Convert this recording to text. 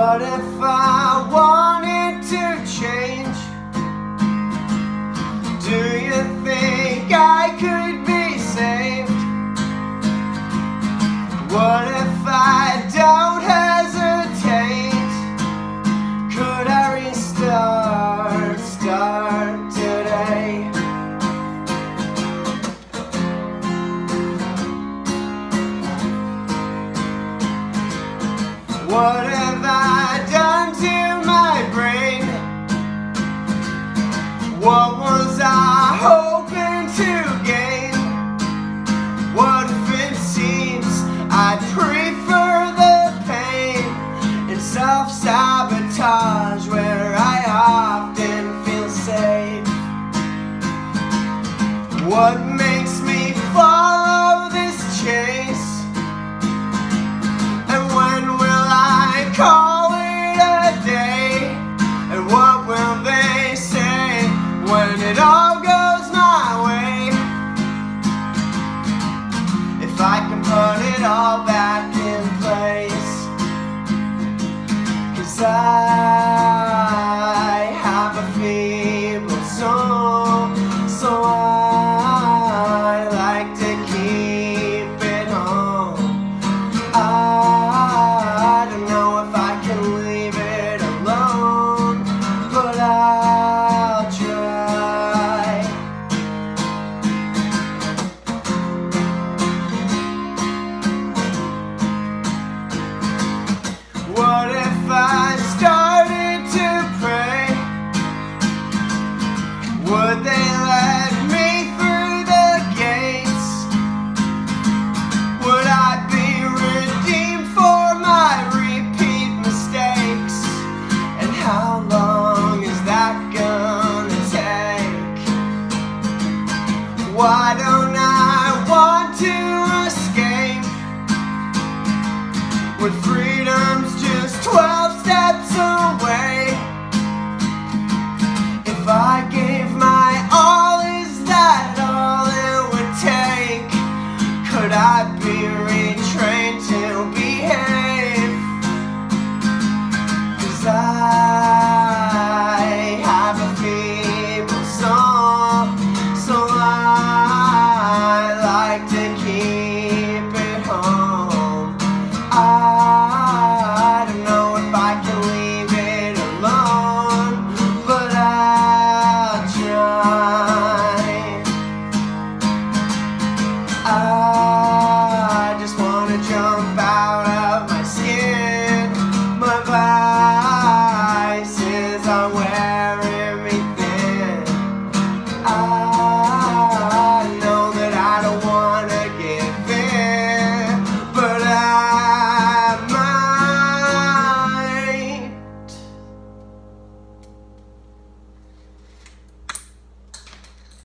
What if I wanted to change? Do you think I could be saved? What if I don't hesitate? Could I restart, start today? What have What was I hoping to gain? What if it seems I prefer the pain and self-sabotage where I often feel safe? What Cause why don't I?